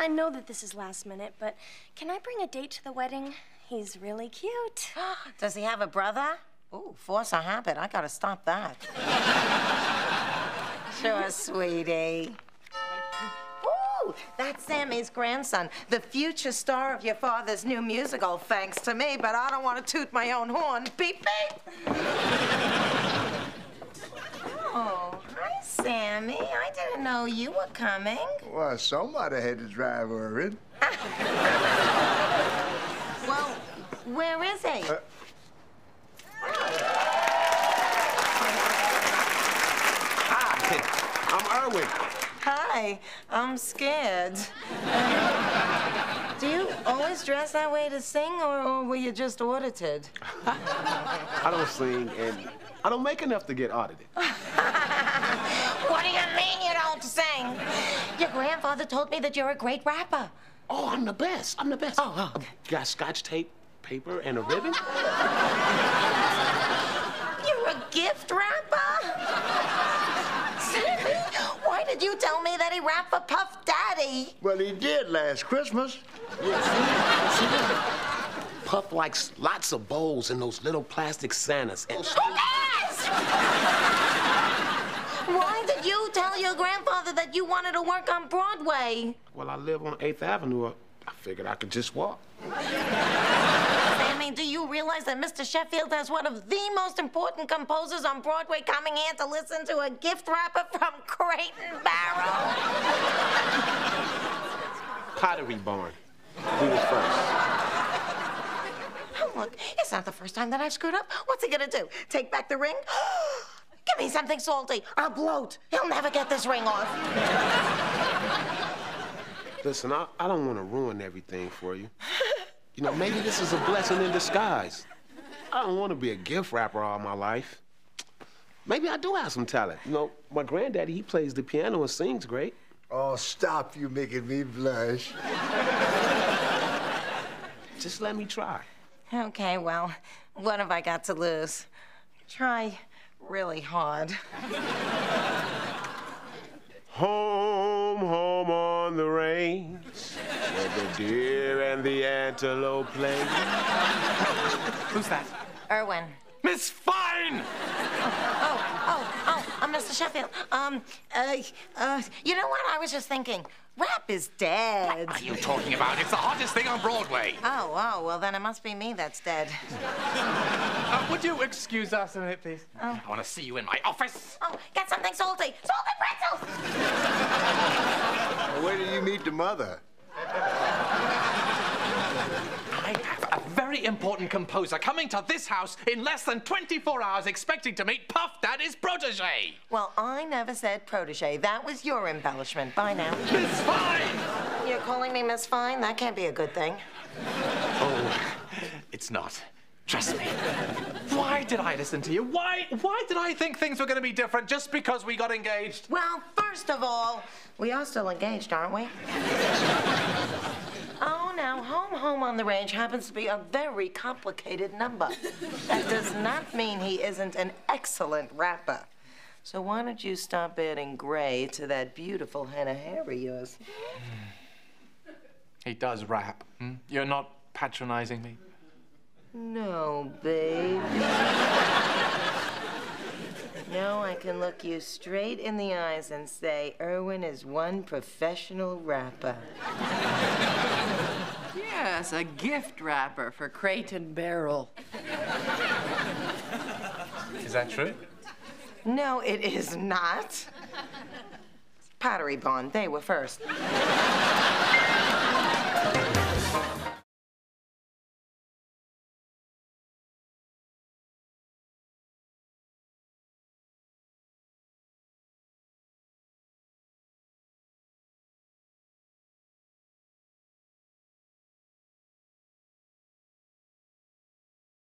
I know that this is last minute, but can I bring a date to the wedding? He's really cute. Does he have a brother? Ooh, force a habit. I gotta stop that. sure, sweetie. Ooh, that's Sammy's grandson, the future star of your father's new musical, thanks to me, but I don't want to toot my own horn. Beep, beep. oh, hi, Sammy. I didn't know you were coming. Well, somebody had to drive her in. Well, where is he? Uh, Hi, I'm Erwin. Hi, I'm scared. Do you always dress that way to sing, or, or were you just audited? I don't sing, and I don't make enough to get audited. What do you mean you don't sing? Your grandfather told me that you're a great rapper. Oh, I'm the best. I'm the best. Oh, oh, okay. Got scotch tape, paper, and a ribbon? You're a gift rapper? Sammy, why did you tell me that he rapped for Puff Daddy? Well, he did last Christmas. Puff likes lots of bowls and those little plastic Santas. And Who cares? Why did you tell your grandfather that you wanted to work on Broadway? well, I live on 8th Avenue. I figured I could just walk. Sammy, do you realize that Mr. Sheffield has one of the most important composers on Broadway coming here to listen to a gift wrapper from Crate and Barrel? Pottery Barn. Who was first? Oh, look, it's not the first time that I've screwed up. What's he gonna do? Take back the ring? Give me something salty. I'll bloat. He'll never get this ring off. Listen, I, I don't want to ruin everything for you. You know, maybe this is a blessing in disguise. I don't want to be a gift wrapper all my life. Maybe I do have some talent. You know, my granddaddy, he plays the piano and sings great. Oh, stop You're making me blush. Just let me try. Okay, well, what have I got to lose? Try really hard. Home, home on the range, where the deer and the antelope play. Who's that? Erwin. Miss Fine! Oh, oh, oh, uh, Mr. Sheffield. Um, uh, uh, you know what? I was just thinking. Rap is dead. What are you talking about? It's the hottest thing on Broadway. Oh, oh, well, then it must be me that's dead. Uh, would you excuse us a minute, please? I want to see you in my office. Oh, get something salty. Salted pretzels! Where did you meet the mother? I have a very important composer coming to this house in less than 24 hours expecting to meet Puff Daddy's protege. Well, I never said protege. That was your embellishment. Bye now. Miss Fine! You're calling me Miss Fine? That can't be a good thing. Oh, it's not. Trust me. Why did I listen to you? Why, why did I think things were going to be different just because we got engaged? Well, first of all, we are still engaged, aren't we? Now, home, home on the range happens to be a very complicated number. That does not mean he isn't an excellent rapper. So why don't you stop adding gray to that beautiful of hair of yours? He does rap. Hmm? You're not patronizing me. No, babe. now I can look you straight in the eyes and say, Erwin is one professional rapper. Yes, a gift wrapper for Crate and Barrel. Is that true? No, it is not. Pottery Barn, they were first.